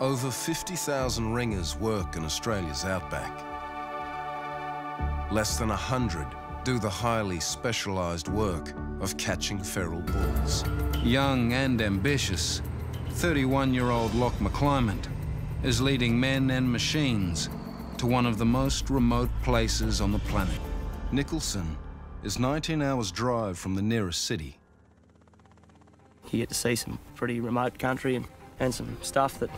Over 50,000 ringers work in Australia's outback. Less than 100 do the highly specialised work of catching feral bulls. Young and ambitious, 31-year-old Loch McClymont is leading men and machines to one of the most remote places on the planet. Nicholson is 19 hours drive from the nearest city. You get to see some pretty remote country and, and some stuff that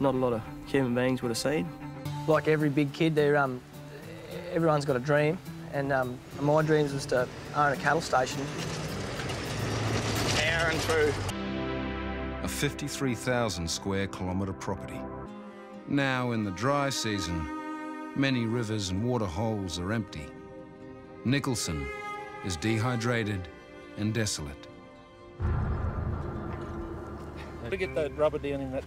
not a lot of human beings would have seen. Like every big kid, they're, um, everyone's got a dream, and um, my dreams was to own a cattle station. Aaron through. A 53,000 square kilometre property. Now, in the dry season, many rivers and water holes are empty. Nicholson is dehydrated and desolate. To get the rubber down in that.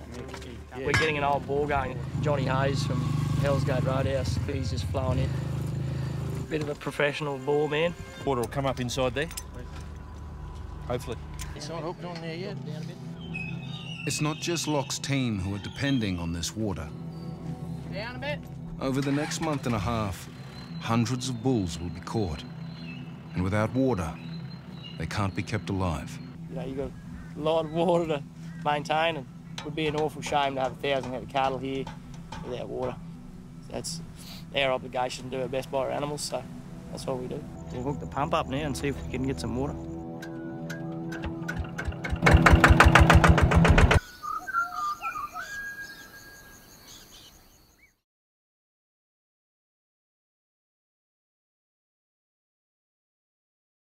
Yeah. We're getting an old bore going. Johnny Hayes from Hellsgate Roadhouse, he's just flowing in. Bit of a professional bore man. Water will come up inside there. Hopefully. It's not hooked on there yet. It's not just Loch's team who are depending on this water. Down a bit. Over the next month and a half, hundreds of bulls will be caught. And without water, they can't be kept alive. You know, you've got a lot of water to maintain, and it would be an awful shame to have a thousand head of cattle here without water. That's our obligation to do our best by our animals, so that's what we do. We'll hook the pump up now and see if we can get some water.